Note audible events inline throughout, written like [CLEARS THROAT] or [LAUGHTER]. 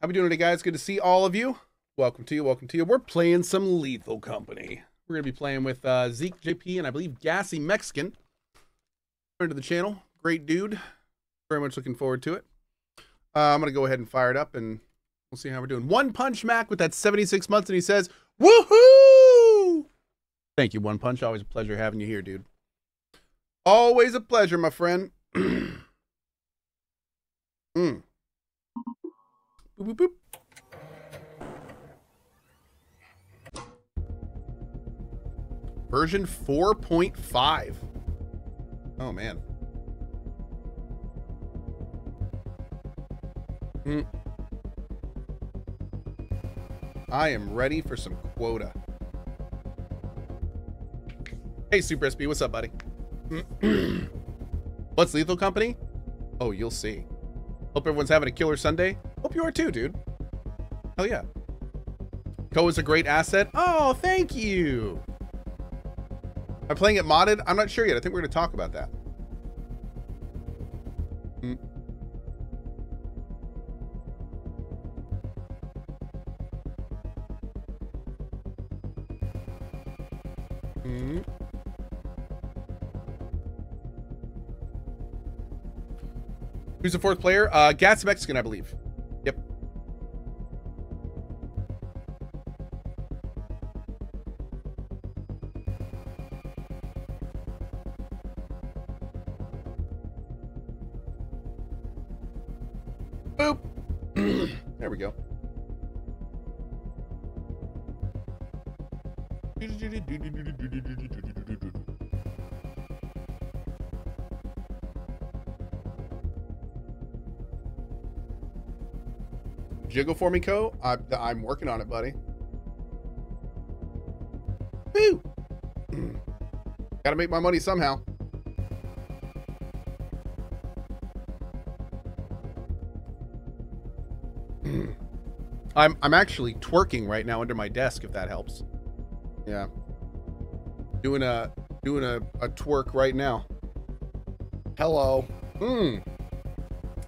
How we doing today, guys? Good to see all of you. Welcome to you. Welcome to you. We're playing some Lethal Company. We're gonna be playing with uh, Zeke, JP, and I believe Gassy Mexican. Friend of the channel, great dude. Very much looking forward to it. Uh, I'm gonna go ahead and fire it up, and we'll see how we're doing. One Punch Mac with that 76 months, and he says, "Woohoo!" Thank you, One Punch. Always a pleasure having you here, dude. Always a pleasure, my friend. [CLEARS THROAT] mm. Boop, boop, boop. Version 4.5. Oh, man. Hmm. I am ready for some quota. Hey, Super SB, what's up, buddy? [CLEARS THROAT] What's Lethal Company? Oh, you'll see. Hope everyone's having a killer Sunday. Hope you are too, dude. Hell yeah. Cohh is a great asset. Oh, thank you. Am I playing it modded? I'm not sure yet. I think we're going to talk about that. Hmm. Hmm. Who's the fourth player? Uh, Gassy Mexican, I believe. Jiggle for me, Cohh. I, I'm working on it, buddy. Woo! [CLEARS THROAT] Gotta make my money somehow. [CLEARS THROAT] I'm I'm actually twerking right now under my desk, if that helps. Yeah. Doing a doing a, a twerk right now. Hello. Hmm.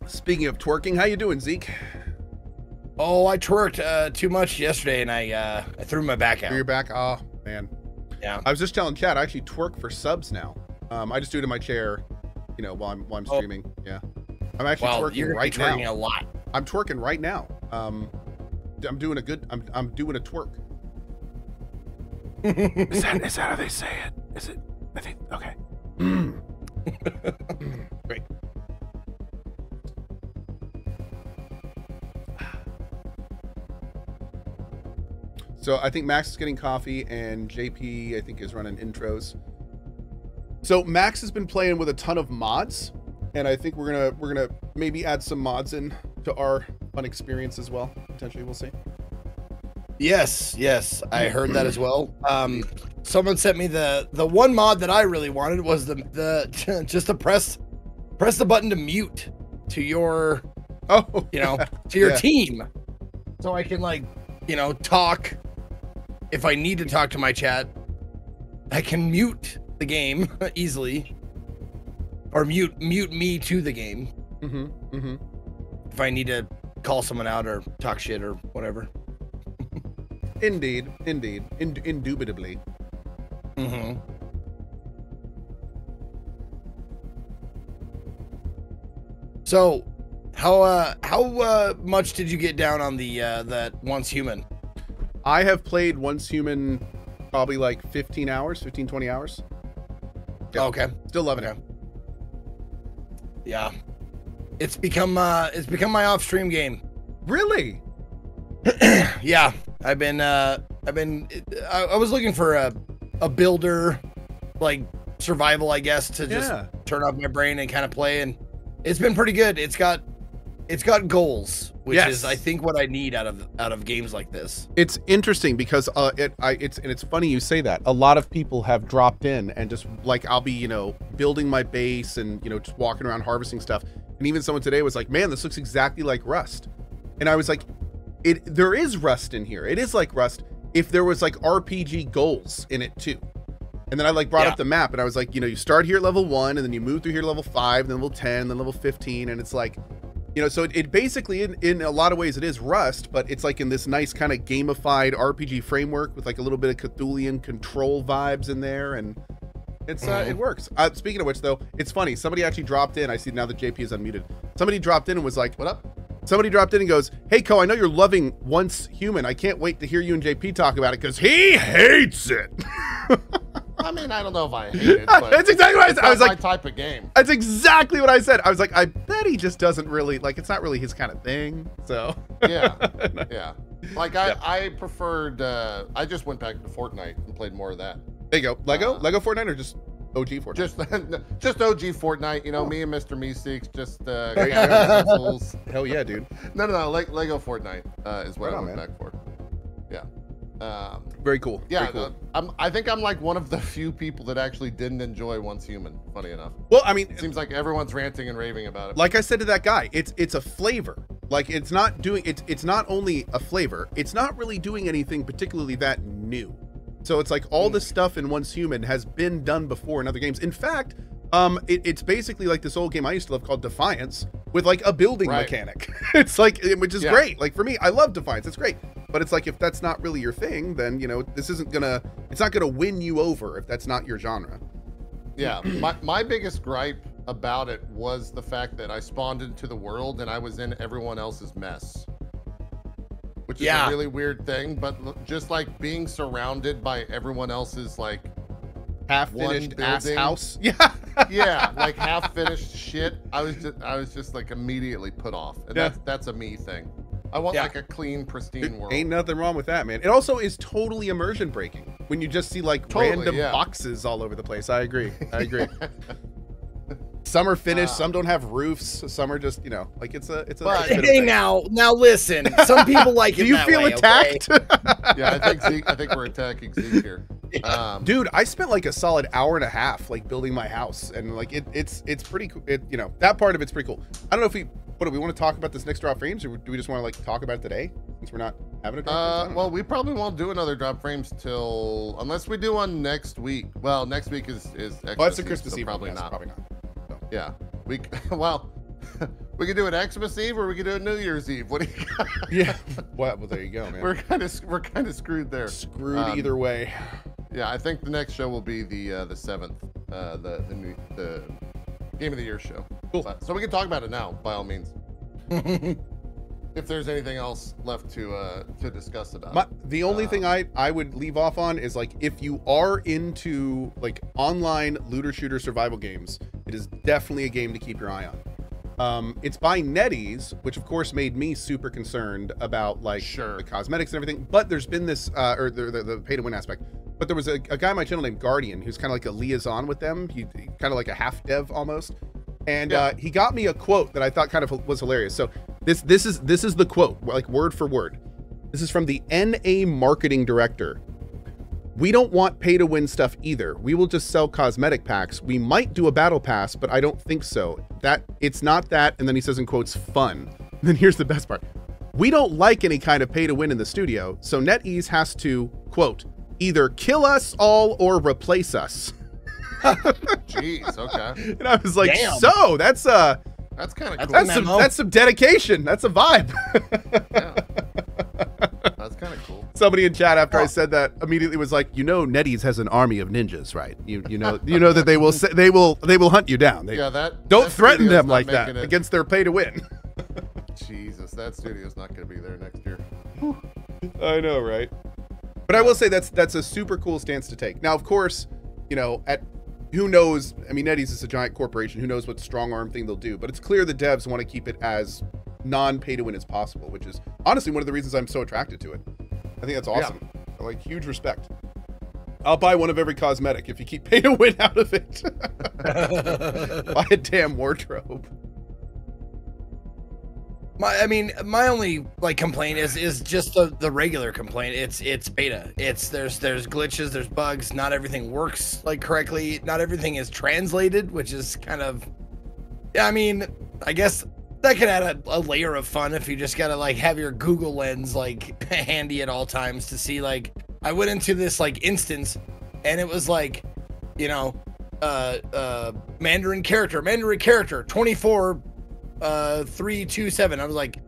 Speaking of twerking, how you doing, Zeke? Oh, I twerked uh, too much yesterday, and I uh, I threw my back out. You're back. Oh man. Yeah. I was just telling Chad, I actually twerk for subs now. Um, I just do it in my chair, you know, while I'm while I'm Oh. streaming. Yeah. I'm actually well, twerking you're right twerking now. a lot. I'm twerking right now. Um, I'm doing a good. I'm I'm doing a twerk. Is that is that how they say it? Is it? I think okay. [LAUGHS] Great. So I think Max is getting coffee, and JP I think is running intros. So Max has been playing with a ton of mods, and I think we're gonna we're gonna maybe add some mods in to our fun experience as well. Potentially, we'll see. Yes, yes, I heard that as well. Um, someone sent me the the one mod that I really wanted was the the [LAUGHS] just to press press the button to mute to your Oh, you know [LAUGHS] to your Yeah. team, so I can like you know talk if I need to talk to my chat. I can mute the game [LAUGHS] easily, or mute mute me to the game. mm-hmm, mm-hmm. if I need to call someone out or talk shit or whatever. Indeed, indeed, Ind- indubitably. Mm-hmm. So, how uh how uh much did you get down on the uh that once human? I have played Once Human probably like 15 hours, 15, 20 hours. Yeah. Okay. Still loving it. Yeah. It's become uh it's become my off stream game. Really? [CLEARS THROAT] yeah, I've been uh I've been I, I was looking for a a builder like survival I guess to just yeah. turn off my brain and kind of play and it's been pretty good. It's got it's got goals, which Yes. is I think what I need out of out of games like this. It's interesting because uh, it, I, it's and it's funny you say that. A lot of people have dropped in and just like I'll be, you know, building my base and you know just walking around harvesting stuff. And even someone today was like, "Man, this looks exactly like Rust," and I was like, "It there is Rust in here. It is like Rust if there was like RPG goals in it too." And then I like brought Yeah. up the map and I was like, you know, you start here at level one and then you move through here to level five, then level 10, then level 15. And it's like, You know, so it, it basically, in, in a lot of ways, it is Rust, but it's like in this nice kind of gamified RPG framework with like a little bit of Cthulian control vibes in there, and it's uh, it works. Uh, speaking of which, though, it's funny. Somebody actually dropped in. I see now that JP is unmuted. Somebody dropped in and was like, What up? Somebody dropped in and goes, "Hey, Cohh, I know you're loving Once Human. I can't wait to hear you and JP talk about it because he hates it." I mean, I don't know if I [LAUGHS] hate it. But That's exactly what I said. I was like, my type of game. That's exactly what I said. I was like, I bet he just doesn't really like. It's not really his kind of thing. So Yeah, [LAUGHS] yeah. Like I, Yeah. I preferred. Uh, I just went back to Fortnite and played more of that. there you go. Lego, Uh, Lego Fortnite, or just OG Fortnite. Just, [LAUGHS] just OG Fortnite. You know, me and Mr. Meeseeks just uh, There you gathering pencils. Hell yeah, dude. No, no, no. Le- Lego Fortnite uh, is what Right I on, went back for. Yeah. Um, Very cool. yeah, Very cool. uh, I'm, I think I'm like one of the few people that actually didn't enjoy Once Human. Funny enough, well, I mean, it seems like everyone's ranting and raving about it. like I said to that guy, it's it's a flavor. Like it's not doing it's it's not only a flavor. It's not really doing anything particularly that new. So it's like all this stuff in Once Human has been done before in other games. In fact, um, it, it's basically like this old game I used to love called Defiance with like a building Right. mechanic. [LAUGHS] it's like which is Yeah. great. Like for me, I love Defiance. It's great. But it's like if that's not really your thing, then you know this isn't gonna it's not gonna win you over if that's not your genre. Yeah, my, my biggest gripe about it was the fact that I spawned into the world and I was in everyone else's mess. Which is Yeah. a really weird thing, but just like being surrounded by everyone else's like half finished ass house. Yeah. [LAUGHS] yeah, like half finished shit, I was just I was just like immediately put off. And Yeah. that's that's a me thing. I want Yeah. like a clean, pristine world. Ain't nothing wrong with that, man. It also is totally immersion breaking when you just see like Totally, random yeah. boxes all over the place. I agree. I agree. [LAUGHS] some are finished, Uh, some don't have roofs, some are just, you know, like it's a it's a, But- it's a Hey, now, now listen. Some people like [LAUGHS] it Do you that feel way, okay? attacked? [LAUGHS] yeah, I think Zeke, I think we're attacking Zeke here. [LAUGHS] Um, Dude, I spent like a solid hour and a half like building my house and like it it's it's pretty cool. It you know, that part of it's pretty cool. I don't know if we what do we want to talk about this next drop frames or do we just want to like talk about it today since we're not having a drop frames? Uh, don't know. well, we probably won't do another drop frames till unless we do one next week. Well, next week is is Xmas oh, that's a Christmas so Eve. Probably yes, not. Probably not. Yeah, we [LAUGHS] well, [LAUGHS] we could do it Xmas Eve or we could do it New Year's Eve. What do you? Got? [LAUGHS] Yeah. well, well, there you go, man. we're kind of we're kind of screwed there. screwed Um, either way. Yeah, I think the next show will be the uh, the seventh, uh, the the new the game of the year show. Cool. So we can talk about it now, by all means. If there's anything else left to uh, to discuss about. My, the only thing Um, I I would leave off on is like if you are into like online looter shooter survival games, it is definitely a game to keep your eye on. Um, it's by NetEase, which of course made me super concerned about like Sure. the cosmetics and everything. But there's been this uh, or the, the, the pay to win aspect. But there was a, a guy on my channel named Guardian who's kind of like a liaison with them. He, kind of like a half dev almost. And Yeah. uh, he got me a quote that I thought kind of was hilarious. So this this is this is the quote, like word for word. This is from the NA marketing director. We don't want pay to win stuff either. We will just sell cosmetic packs. We might do a battle pass, but I don't think so. That it's not that. And then he says in quotes, fun. And [LAUGHS] then here's the best part. We don't like any kind of pay to win in the studio, so NetEase has to, quote, either kill us all or replace us. [LAUGHS] Jeez, okay, And I was like, Damn. so that's uh that's kind of cool. that's some that's some dedication. That's a vibe. yeah. That's kind of cool. Somebody in chat after I Oh. said that immediately was like, you know, NetEase has an army of ninjas, right? You you know you know that they will say, they will they will hunt you down. They Yeah, that don't that threaten them like that it- against their pay to win. Jesus, that studio's not going to be there next year. [LAUGHS] I know, right? But I will say that's that's a super cool stance to take. Now, of course, you know, at who knows? I mean, NetEase is a giant corporation. Who knows what strong arm thing they'll do? But it's clear the devs want to keep it as non-pay to win as possible, which is honestly one of the reasons I'm so attracted to it. I think that's awesome. I like huge respect. I'll buy one of every cosmetic if you keep pay to win out of it. [LAUGHS] [LAUGHS] buy a damn wardrobe. My, I mean, my only like complaint is is just the the regular complaint. It's it's beta. It's there's there's glitches, there's bugs. Not everything works like correctly. Not everything is translated, which is kind of. I mean, I guess that could add a, a layer of fun if you just gotta like have your Google Lens like [LAUGHS] handy at all times to see like. I went into this like instance, and it was like, you know, uh uh Mandarin character, Mandarin character, twenty four uh three two seven. I was like,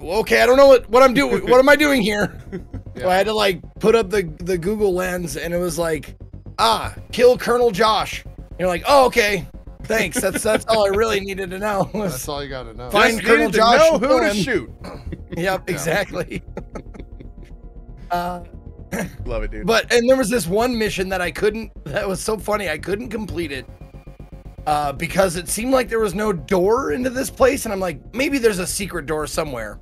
okay, I don't know what what I'm doing. what am I doing here? [LAUGHS] So I had to like put up the the Google lens, and it was like, ah, kill Colonel Josh. And you're like, oh, okay, thanks. That's that's all I really needed to know. [LAUGHS] That's all you got to know. Fine. Just Colonel Josh know who to shoot. [LAUGHS] yep, exactly. uh, Love it, dude. But and there was this one mission that I couldn't. That was so funny. I couldn't complete it uh, because it seemed like there was no door into this place, and I'm like, maybe there's a secret door somewhere.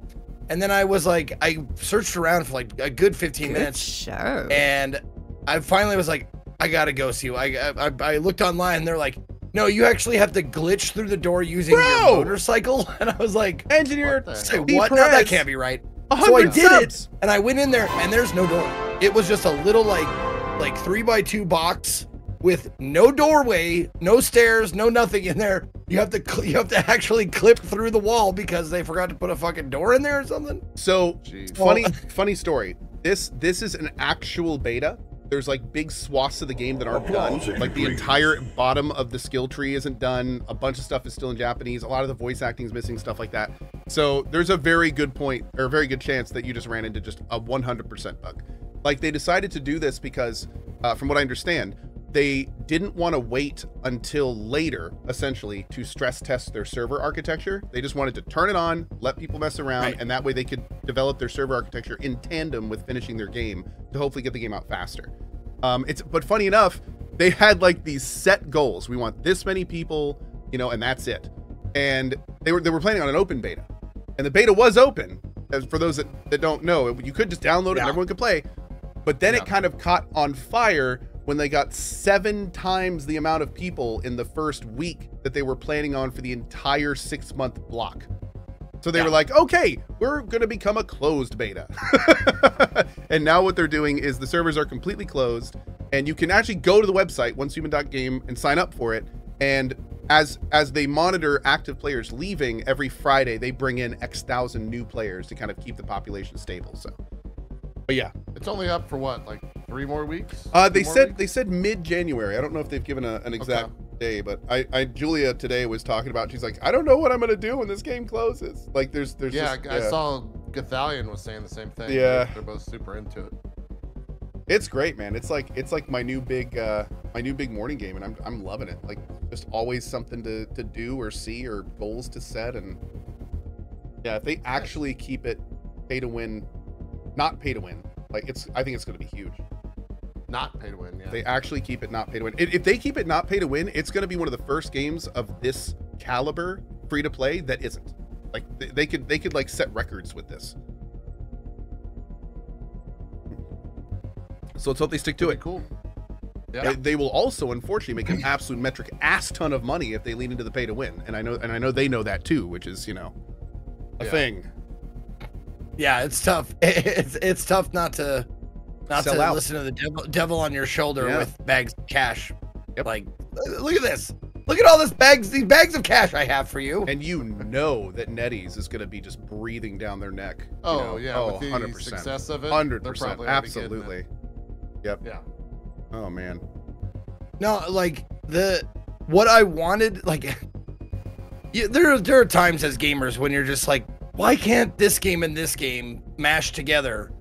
And then I was like, I searched around for like a good 15 Good minutes, show. and I finally was like, I gotta go see. I I, I looked online, and they're like, no, you actually have to glitch through the door using Bro! your motorcycle. [LAUGHS] And I was like, Engineer, What the say hell? What? No, that can't be right. a So I hundred did it, and I went in there, and there's no door. It was just a little like, like three by two box with no doorway, no stairs, no nothing in there. You have to, cl- you have to actually clip through the wall because they forgot to put a fucking door in there or something. So Jeez. funny, [LAUGHS] funny story. This this is an actual beta. There's like big swaths of the game that aren't done. Like the entire bottom of the skill tree isn't done. A bunch of stuff is still in Japanese. A lot of the voice acting is missing, stuff like that. So there's a very good point or a very good chance that you just ran into just a 100% bug. Like they decided to do this because, uh, from what I understand, they didn't want to wait until later, essentially, to stress test their server architecture. They just wanted to turn it on, let people mess around, Right. and that way they could develop their server architecture in tandem with finishing their game to hopefully get the game out faster. Um, it's but funny enough, they had like these set goals. We want this many people, you know, and that's it. And they were they were planning on an open beta, and the beta was open. As for those that, that don't know, you could just download it and everyone could play. But then Yeah. it kind of caught on fire when they got seven times the amount of people in the first week that they were planning on for the entire six month block. So they Yeah. were like, okay, we're going to become a closed beta. [LAUGHS] and now what they're doing is the servers are completely closed and you can actually go to the website oncehuman.game and sign up for it and as as they monitor active players leaving every Friday, they bring in X thousand new players to kind of keep the population stable. So, but yeah, It's only up for what, like three more weeks? uh, they said weeks? they said mid January. I don't know if they've given a, an exact day, but I, I Julia today was talking about. She's like, I don't know what I'm gonna do when this game closes. Like, there's there's Yeah, just, I saw Gothalion was saying the same thing. Yeah. They're, they're both super into it. It's great, man. It's like it's like my new big uh my new big morning game and I'm I'm loving it. Like just always something to to do or see or goals to set and yeah, if they actually keep it pay to win not pay to win. Like it's I think it's going to be huge. Not pay to win, yeah. They actually keep it not pay to win. If they keep it not pay to win, it's going to be one of the first games of this caliber free to play that isn't. Like they, they could they could like set records with this. So let's hope they stick to it. cool. Yeah. They, they will also, unfortunately, make an [CLEARS THROAT] absolute metric ass ton of money if they lean into the pay to win, and I know, and I know they know that too, which is you know, a Yeah. thing. Yeah, it's tough. [LAUGHS] It's it's tough not to not Sell to out. listen to the devil, devil on your shoulder Yeah. with bags of cash. Yep. Like, look at this. Look at all this bags, these bags of cash I have for you. And you know that NetEase is going to be just breathing down their neck. Oh, know? yeah. oh, with the 100%. success of it. hundred they're percent, probably already getting it. absolutely. Yeah. Oh man, No, like the what I wanted, like [LAUGHS] yeah, there there are times as gamers when you're just like, why can't this game and this game mash together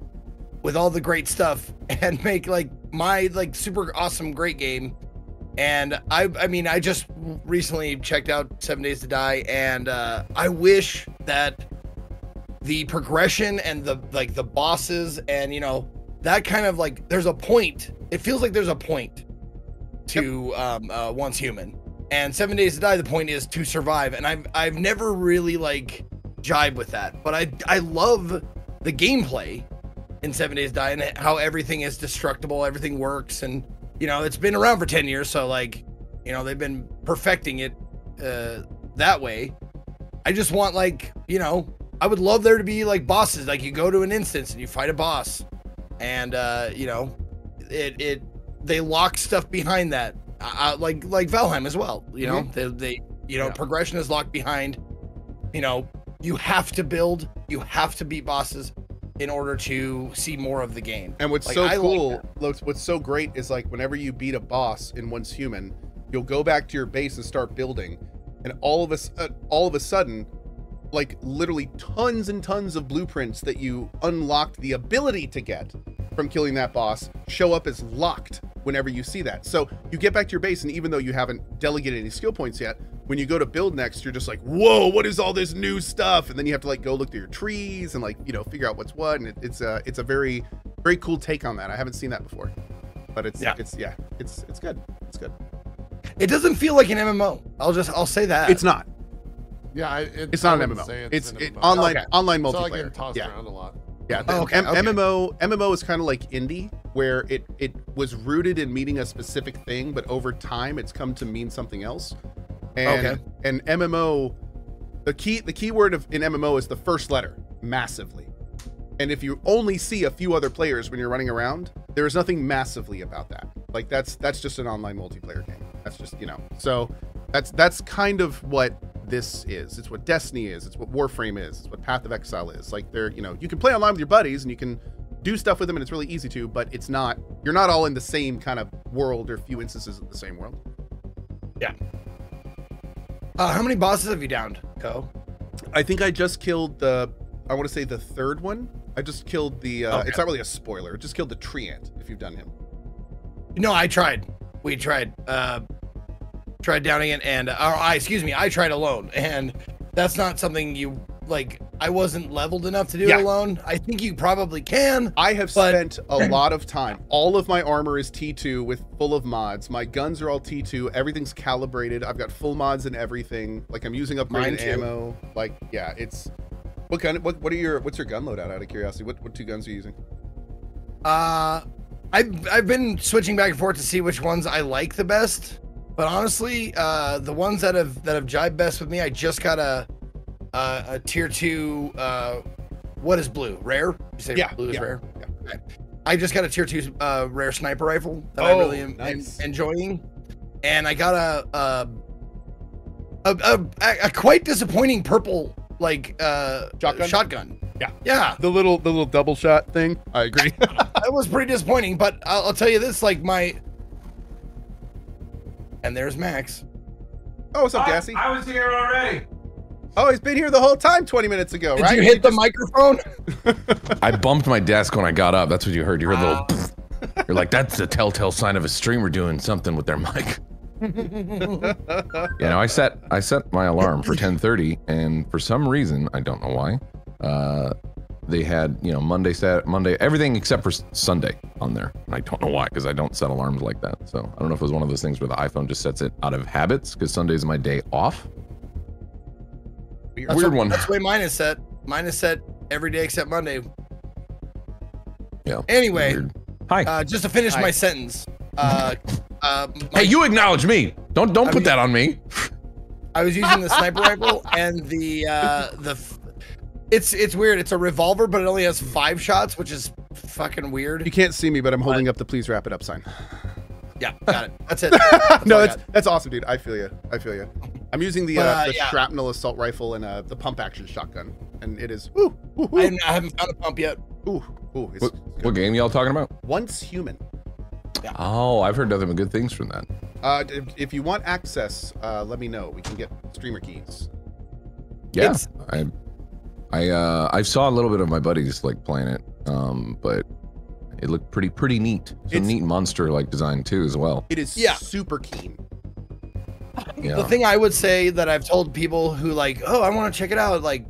with all the great stuff [LAUGHS] and make like my like super awesome great game? And I I mean I just recently checked out Seven Days to Die, and uh, I wish that the progression and the like the bosses and you know that kind of like there's a point. It feels like there's a point to um, uh, once human. And seven days to die, the point is to survive. And I've I've never really like jive with that, but I I love the gameplay in Seven Days Die and how everything is destructible, everything works, and you know it's been around for ten years, so like you know they've been perfecting it uh, that way. I just want like you know I would love there to be like bosses, like you go to an instance and you fight a boss, and uh, you know it it they lock stuff behind that uh, like like Valheim as well you know they, they you know Yeah. progression is locked behind you know you have to build you have to beat bosses in order to see more of the game And what's Like, so I cool, what's, what's so great is like whenever you beat a boss in Once Human, you'll go back to your base and start building. and all of us, uh, all of a sudden, like literally tons and tons of blueprints that you unlocked the ability to get from killing that boss show up as locked whenever you see that. So you get back to your base, and even though you haven't delegated any skill points yet, when you go to build next, you're just like, whoa, what is all this new stuff? And then you have to like go look through your trees and like you know figure out what's what. And it, it's a it's a very very cool take on that. I haven't seen that before, but it's Yeah. it's yeah it's it's good. It's good. It doesn't feel like an MMO. I'll just I'll say that. It's not. Yeah, I, it, It's not an MMO. say It's an it, MMO. online Okay. online It's like multiplayer. tossed Yeah. around a lot. Yeah, the Oh, okay, M- okay. MMO MMO is kind of like indie, where it it was rooted in meaning a specific thing, but over time it's come to mean something else. And Okay. and MMO, the key the key word of in MMO is the first letter, massively. And if you only see a few other players when you're running around, there is nothing massively about that. Like that's that's just an online multiplayer game. That's just you know. So that's that's kind of what this is. It's what Destiny is. It's what Warframe is. It's what Path of Exile is. Like they're you know you can play online with your buddies and you can do stuff with them and it's really easy to, but it's not you're not all in the same kind of world or few instances of the same world. Uh, how many bosses have you downed, Cohh? I think I just killed the I want to say the third one. I just killed the uh, Okay. it's not really a spoiler. I just killed the tree ant if you've done him. No, I tried. We tried. Uh, tried downing it, and or I excuse me, I tried alone, and that's not something you like. I wasn't leveled enough to do Yeah. it alone. I think you probably can. I have But- spent a lot of time. All of my armor is T2 with full of mods. My guns are all T2. Everything's calibrated. I've got full mods and everything. Like I'm using upgraded ammo. Like yeah, it's what kind of What what are your what's your gun loadout? Out of curiosity, what what two guns are you using? Uh, I've I've been switching back and forth to see which ones I like the best. But honestly, uh, the ones that have that have jibed best with me, I just got a a, a tier two. Uh, what is blue? Rare? You say Yeah, blue is yeah, rare. yeah. Okay. I just got a tier two uh, rare sniper rifle that I Oh, really am en- enjoying, and I got a a, a a a quite disappointing purple like uh Shotgun? shotgun. Yeah. Yeah, The little the little double shot thing. I agree. [LAUGHS] that was pretty disappointing. But I'll, I'll tell you this: like my, and there's Max. oh, what's up, I, Gassy? I was here already. Oh, he's been here the whole time. Twenty minutes ago, Did right? you hit the microphone? [LAUGHS] I bumped my desk when I got up. That's what you heard. You heard a Wow. little. [LAUGHS] You're like, that's the telltale sign of a streamer doing something with their mic. [LAUGHS] You know, I set I set my alarm for 10:30, and for some reason, I don't know why, uh, they had you know Monday, Sat Monday, everything except for Sunday on there. And I don't know why, because I don't set alarms like that. So I don't know if it was one of those things where the iPhone just sets it out of habits, because Sunday is my day off. Weird. That's Weird what- one. That's the way mine is set. Mine is set every day except Monday. Yeah. Anyway, Weird. Hi. uh, just to finish Hi. my sentence. Uh, uh, my- hey, you acknowledge me. Don't don't I put mean- that on me. I was using the sniper [LAUGHS] rifle and the uh, the. It's it's weird. It's a revolver, but it only has five shots, which is fucking weird. You can't see me, but I'm holding up the please wrap it up sign. Yeah, got it. That's it. [LAUGHS] no, all that's that's awesome, dude. I feel you. I feel you. I'm using the But, uh, uh, the yeah. shrapnel assault rifle and uh, the pump action shotgun, and it is ooh ooh ooh, I, I haven't found a pump yet. ooh, ooh it's, What, what good. game y'all talking about? Once human. Oh, I've heard nothing but good things from that. Uh, if, if you want access, uh, let me know. We can get streamer keys. Yeah, It's- I, I, uh, I saw a little bit of my buddies like playing it, um, but it looked pretty, pretty neat. Some It's- neat monster like design too, as well. It is Yeah. super keen. Yeah. The thing I would say that I've told people who like, oh, I want to check it out, like,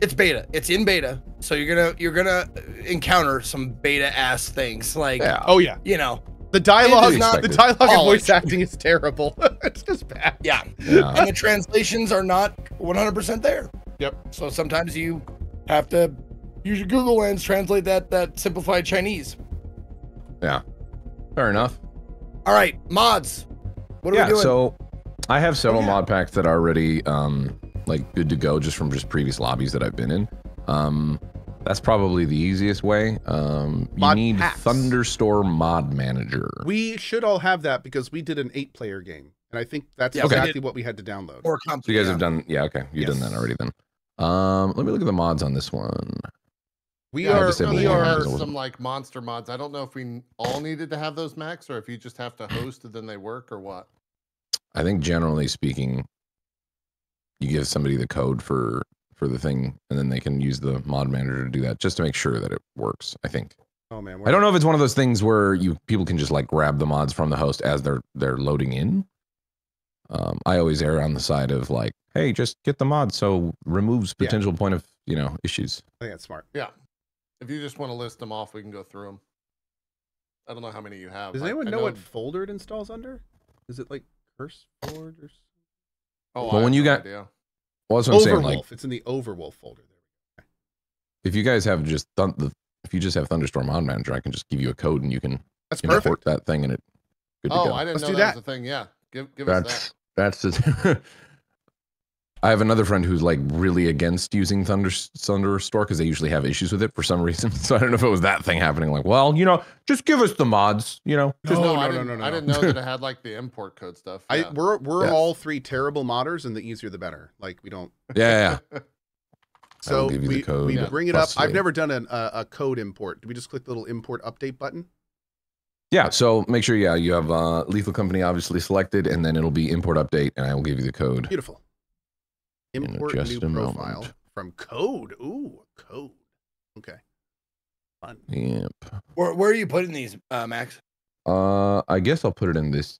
it's beta. It's in beta, so you're gonna you're gonna encounter some beta ass things, like, yeah. Oh yeah, you know, the dialogue, is not the dialogue and oh, voice acting is terrible. [LAUGHS] it's just bad. yeah. yeah. and the translations are not 100% there. Yep. So sometimes you have to use your Google Lens translate that that simplified Chinese. Yeah. Fair enough. All right, mods. What are yeah. we doing? So I have several yeah. mod packs that are already um like good to go just from just previous lobbies that I've been in. Um, that's probably the easiest way. Um, you Mod need packs. Thunderstore Mod Manager. We should all have that because we did an eight-player game, and I think that's Yeah, exactly what we had to download. More So you guys have done, yeah, okay, you've done that already then. Um, let me look at the mods on this one. We Yeah, are. we that We you are- have are. some like monster mods. I don't know if we all needed to have those max or if you just have to host and then they work or what. I think generally speaking, you give somebody the code for for the thing, and then they can use the mod manager to do that, just to make sure that it works. I think. Oh man, I don't know if it's one of those things where you people can just like grab the mods from the host as they're they're loading in. Um, I always err on the side of like, hey, just get the mod so removes Yeah. potential point of you know issues. I think that's smart. Yeah. If you just want to list them off, we can go through them. I don't know how many you have. Does I- anyone I know, what folder it installs under? Is it like Curse Forge or s- Oh, Well, I when have you no got- idea. Well, that's what I'm saying. Like, Overwolf? It's in the Overwolf folder. There. if you guys have just thun- the if you just have Thunderstore Mod Manager, I can just give you a code and you can That's import perfect. that thing and it. Good to Oh, go. I didn't Let's know do that, that. was a thing. Yeah, give give us That's that's just. [LAUGHS] I have another friend who's like really against using Thunder Thunderstore because they usually have issues with it for some reason. [LAUGHS] So I don't know if it was that thing happening. Like, well, you know, just give us the mods. You know, that. Just- no, No, I no, didn't. no, no, I didn't know that [LAUGHS] it had like the import code stuff. I Yeah. we're we're Yeah. all three terrible modders, and the easier the better. Like we don't. yeah, yeah. [LAUGHS] So give you the we, code, we yeah, bring it up. plus I've never done an, a, a code import. Do we just click the little import update button? Yeah, so make sure, yeah, you have uh, Lethal Company obviously selected, and then it'll be import update, and I will give you the code. Beautiful. In Import just new a profile moment. from code. Ooh, code. Okay. Fun. Yep. Where, where are you putting these, uh, Max? Uh, I guess I'll put it in this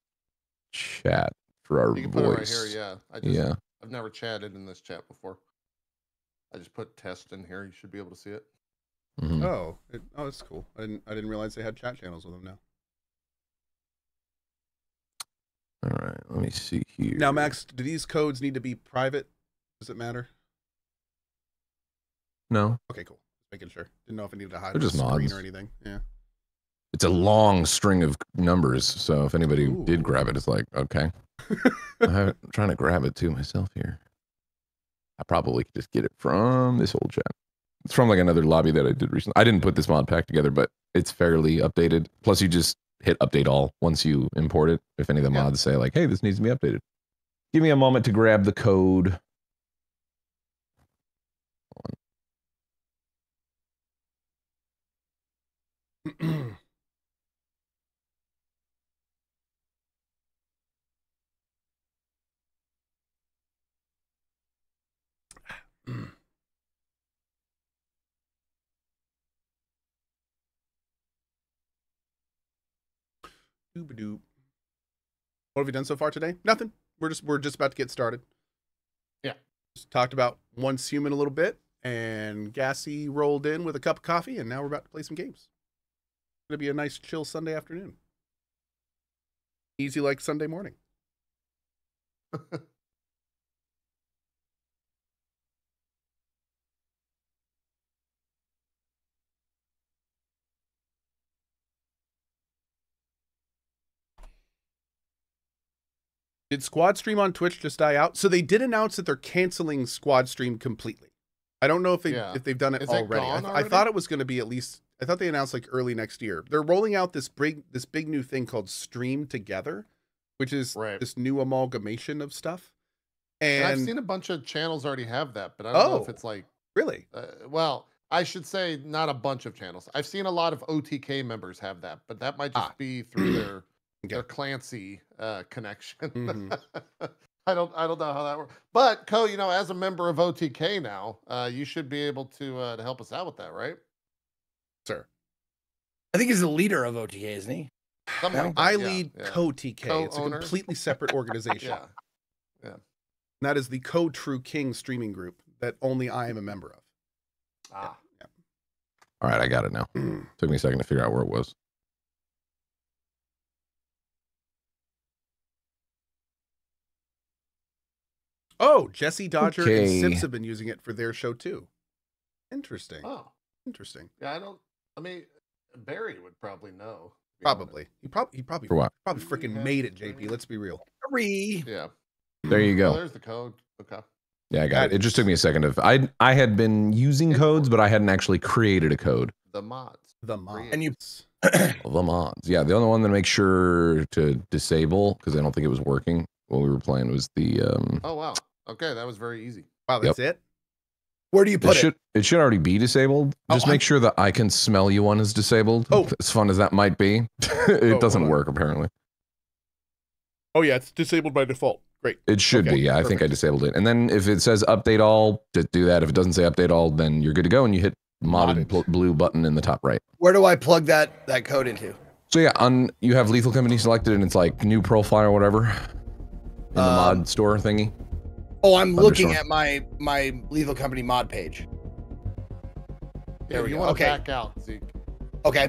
chat for our you can put it right voice. here. Yeah, I just, Yeah. I've never chatted in this chat before. I just put test in here. You should be able to see it. Mm-hmm. Oh, it, oh, that's cool. I didn't I didn't realize they had chat channels with them now. All right. Let me see here. Now, Max, do these codes need to be private? Does it matter? No, Okay, cool. Making sure. Didn't know if I needed to hide They're the just screen mods. or anything. Yeah. it's a long string of numbers. So if anybody Ooh. did grab it, it's like, okay. [LAUGHS] I'm trying to grab it too myself here. I probably could just get it from this old chat. It's from like another lobby that I did recently. I didn't put this mod pack together, but it's fairly updated. Plus, you just hit update all once you import it. If any of the Yeah. mods say like, "Hey, this needs to be updated," give me a moment to grab the code. [CLEARS THROAT] Doop-a-doop. What have we done so far today? Nothing. We're just we're just about to get started. Yeah. Just talked about once human a little bit, and Gassy rolled in with a cup of coffee, and now we're about to play some games. It's gonna be a nice chill Sunday afternoon. Easy like Sunday morning. [LAUGHS] Did Squad Stream on Twitch just die out? So they did announce that they're canceling Squad Stream completely. I don't know if they Yeah. if they've done it already. I, gone th- I thought it was going to be at least. I thought they announced like early next year. They're rolling out this big this big new thing called Stream Together, which is Right. this new amalgamation of stuff. And, And, I've seen a bunch of channels already have that, but I don't know if Oh. it's like, really, uh, well, I should say not a bunch of channels. I've seen a lot of OTK members have that, but that might just Ah. be through their [CLEARS THROAT] Okay. their Clancy uh, connection. Mhm. [LAUGHS] I don't I don't know how that works. But Cohh, you know, as a member of OTK now, uh, you should be able to uh, to help us out with that, right? Sir, I think he's the leader of OTK, isn't he? Something No. like that, I yeah, lead yeah. Cohh-TK. It's a completely separate [LAUGHS] organization. Yeah. And that is the Co True King streaming group that only I am a member of. Ah. All right, I got it now. Took me a second to figure out where it was. Oh, Jesse Dodger and Okay. Sips have been using it for their show too. Interesting. Oh. Interesting. Yeah, I don't I mean Barry would probably know. to be honest. Probably. He probably he probably For what? probably freaking made it, JP. Let's be real. Three. Yeah. There you Oh, go. there's the code. Okay. Yeah, I got it. It just took me a second of I I had been using codes, but I hadn't actually created a code. The mods. The mods. And you- [CLEARS THROAT] The mods. Yeah, the only one that make sure to disable because I don't think it was working while we were playing was the um. Oh wow. Okay, that was very easy. Wow, that's it? Where do you put it? should it should already be disabled. Oh, Just I'm- make sure the I can smell you one is disabled. Oh. as fun as that might be, [LAUGHS] Oh, it hold doesn't work apparently. Oh yeah, it's disabled by default. Great. It should Okay, be. Yeah, I think I disabled it. And then if it says update all, do that. If it doesn't say update all, then you're good to go, and you hit modded, Modded. bl- blue button in the top right. Where do I plug that that code into? So yeah, on you have Lethal Company selected, and it's like new profile or whatever in the Um, mod store thingy. Oh, I'm looking Thunderstore. at my my lethal company mod page. Yeah, we you go. want to Okay. back out, Zeke, Okay.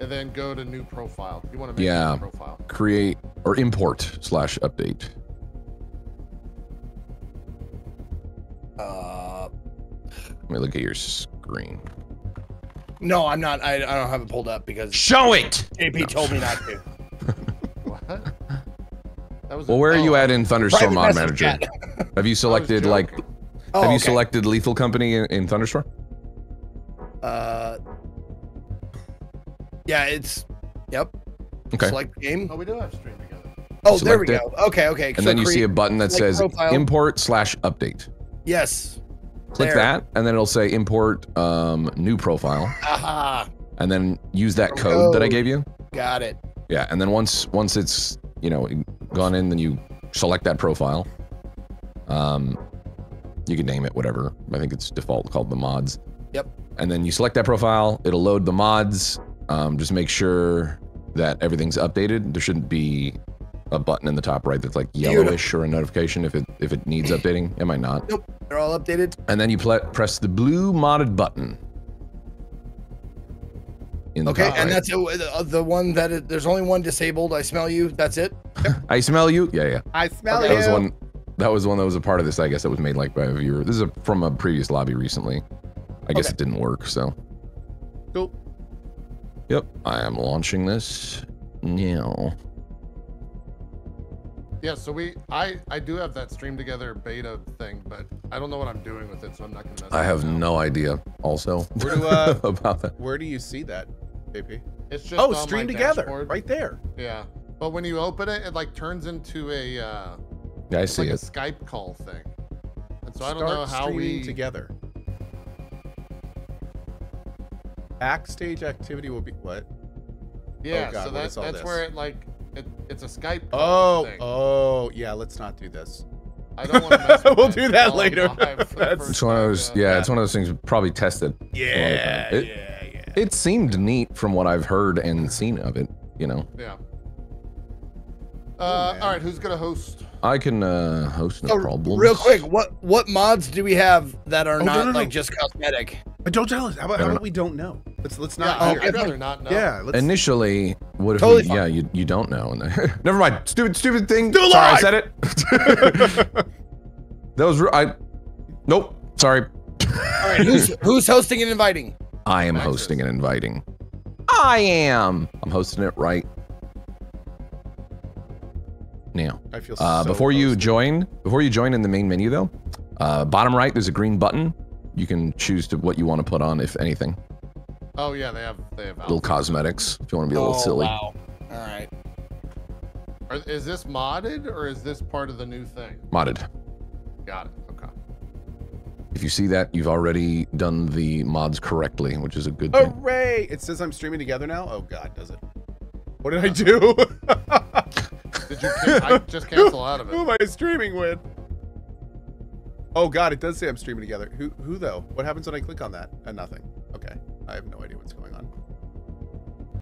and then go to new profile. You want to make Yeah. a new profile. Create or import slash update. Uh, Let me look at your screen. no, I'm not. I, I don't have it pulled up because Show it. JP told me not to. What? That was. Well, where are you oh, at in Thunderstore Mod Manager? Have you [LAUGHS] selected like? Oh, have you okay. selected Lethal Company in, in Thunderstore? Uh, yeah, it's. Yep. Okay. Select game. Oh, we do have stream together. Oh, there we select go. Okay, okay. And then you see a button that says profile. import slash update. Yes. Click There. that, and then it'll say import um, new profile, Aha. and then use that code that I gave you. Got it. Yeah, and then once once it's you know gone in, then you select that profile. Um, you can name it whatever. I think it's default called the mods. Yep. And then you select that profile. It'll load the mods. Um, just make sure that everything's updated. There shouldn't be a button in the top right that's like yellowish or a notification if it if it needs [CLEARS THROAT] updating. It might not. Nope. They're all updated. And then you press the blue modded button. In the Okay, top and that's it, uh, the one that it, there's only one disabled. I smell you. That's it. I smell you. Yeah, yeah. I smell that you. was one. That was one that was a part of this. I guess that was made like by a viewer. This is a, from a previous lobby recently. I guess Okay. it didn't work. So, Cool. yep. I am launching this now. Yeah, so we, I, I do have that stream together beta thing, but I don't know what I'm doing with it, so I'm not gonna mess. I with have it now. no idea. Also, Where do, uh, [LAUGHS] about that. Where do you see that, JP? It's just Oh, stream together, dashboard. right there. Yeah, but when you open it, it like turns into a, uh, Yeah, I see like it. a Skype call thing. And so I don't know how streaming we. together. Backstage activity will be what? Yeah, Oh, God, so what that, is that's this? where it like, it, it's a Skype call Oh, thing. oh, yeah. Let's not do this. I don't want to mess [LAUGHS] with We'll do that later. live for the That's- It's one of those. yeah. Yeah, it's one of those things. Probably tested. Yeah, It- yeah, yeah. It seemed neat from what I've heard and seen of it. You know, Yeah. Oh, Uh, man. all right, who's gonna host? I can uh, host no Oh, problem. real quick, what what mods do we have that are Oh, not no, no. like just cosmetic? But don't tell us. How about, how about we don't know? Let's let's not. I- hear I'd rather not know. yeah. Let's, Initially, what if Totally we, yeah, you you don't know. [LAUGHS] Never mind. Stupid stupid thing. Still Sorry, I said it. [LAUGHS] [LAUGHS] that was I. Nope. Sorry. All right, who's who's hosting and inviting? I am Max hosting and inviting. I am. I'm hosting it right now. I feel Uh, so before you join, before you join in the main menu though, uh, bottom right there's a green button. You can choose to what you want to put on, if anything. Oh yeah, they have they have. Little cosmetics, if you want to be a little Oh, silly. Wow. All right. Are, is this modded or is this part of the new thing? Modded. Got it. Okay. If you see that, you've already done the mods correctly, which is a good thing. Hooray! It says I'm streaming together now. Oh God, does it? What did I do? [LAUGHS] Did you? Can- I just cancel out of it. Who am I streaming with? Oh God, it does say I'm streaming together. Who who though? What happens when I click on that? Uh, nothing. Okay, I have no idea what's going on.